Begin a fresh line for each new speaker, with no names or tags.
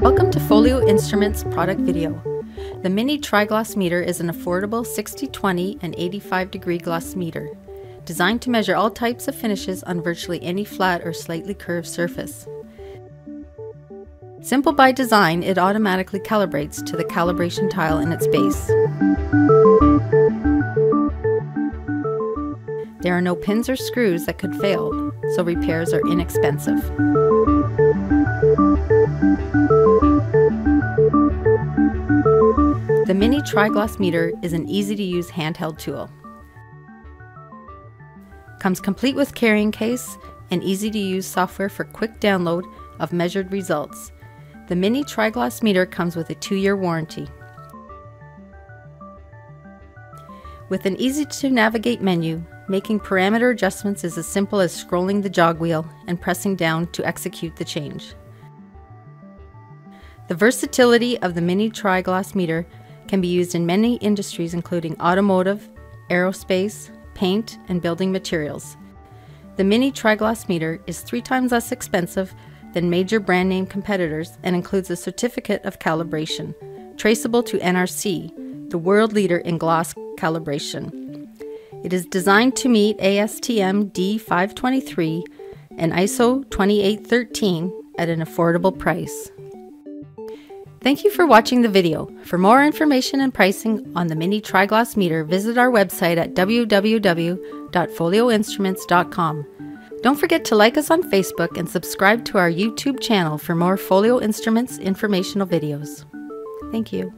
Welcome to Folio Instruments product video. The Mini Tri-Gloss Meter is an affordable 60-20 and 85 degree gloss meter, designed to measure all types of finishes on virtually any flat or slightly curved surface. Simple by design, it automatically calibrates to the calibration tile in its base. There are no pins or screws that could fail, so repairs are inexpensive. The Mini Tri-Gloss Meter is an easy-to-use handheld tool. Comes complete with carrying case and easy-to-use software for quick download of measured results. The Mini Tri-Gloss Meter comes with a two-year warranty. With an easy-to-navigate menu, making parameter adjustments is as simple as scrolling the jog wheel and pressing down to execute the change. The versatility of the Mini Tri-Gloss Meter can be used in many industries including automotive, aerospace, paint, and building materials. The Mini Tri-Gloss meter is three times less expensive than major brand name competitors and includes a certificate of calibration, traceable to NRC, the world leader in gloss calibration. It is designed to meet ASTM D523 and ISO 2813 at an affordable price. Thank you for watching the video. For more information and pricing on the Mini Tri-Gloss meter, visit our website at www.folioinstruments.com. Don't forget to like us on Facebook and subscribe to our YouTube channel for more Folio Instruments informational videos. Thank you.